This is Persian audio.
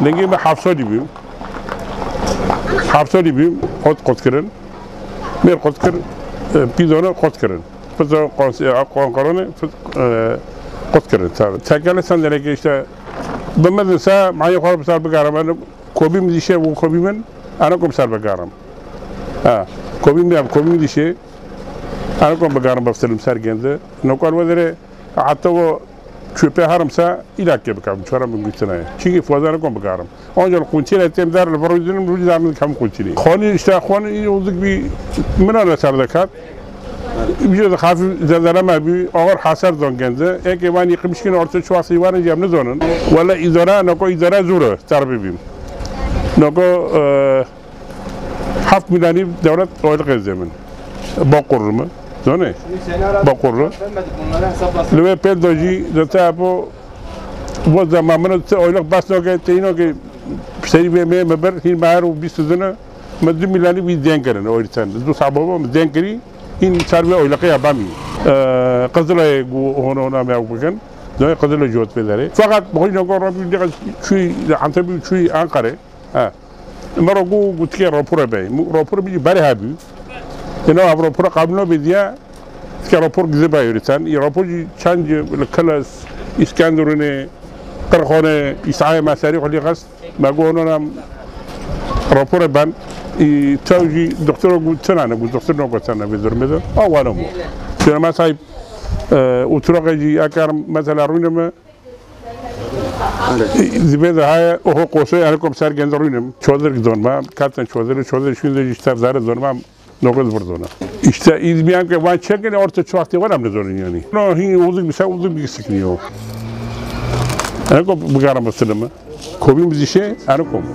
من سالی بیم هفت سالی بیم خود قد کردن میر قد کرد پیزانه قد کردن پس قان قرانه قد کردن تکل سندره که işte به مدرسه معايا خالب سال بقارم انا كوبي مديشه وكوبي من انا كم سال بقارم اه كوبي مدام كوبي مديشه انا كم بقارم بفتلم سر جنده نقول ودره حتى و çöpe harımsa ilak بكام çora من gitsinaya. Çünkü fazla kom bakaram. Onca kunçile temdar le barudun rujdarın kam kunçili. Khoni işte khoni iyi olduk bir minara sardakat. بجد خافي زلزلة ما بي أغر حسر زون جنزة إيه كمان يقمش كنا أرتو شو عصي وانا جاب نزونن ولا إدارة نكو إدارة زورة تربي بيم نكو حفت Doni? Ba kurrë. Lëve për do gji, do të apo, vëtë dhe ma mënë të ojlëk bas në këtë të ino, pështeri me me me bërë, hinë ma arë u bisë të dënë, më dë milani u i denkërën, ojlë të në, du sabëbë, më denkëri, hinë qarve ojlëk e abami. Qëzëla e gu honë honë me akë دوني قدر له جوت بذاري فقط بقول نقول ربي دقت شوي عن تبي شوي أنقرة آه مرة جو قلت كي رابور بي رابور بيجي بري هابي اب راپور قبلا بدیا که راپور گزه بایوریتن این راپور چند کلاس اسکندرونه قرخانه اسعای مساری خلی قصد مگو هنونم راپور بند توجي دكتور قلت تنا انا قلت دكتور نقول تنا بدر مدر او انا مو شنو ما صايب وتروح يجي اكار مثلا رونما زبيدة هاي وهو قوسي انا كم سار جنز رونم شودر دون ما كاتن شودر شودر شو ذي يشتغل دار دون ما Dokuz vurduğuna. İşte izmeyen ki ben çekin orta çoğak diye var hem de onun yani. No, hindi uzun bir şey uzun bir sıkınıyor. Erko hani bu karamasını mı? Kovimiz işe, erko mu?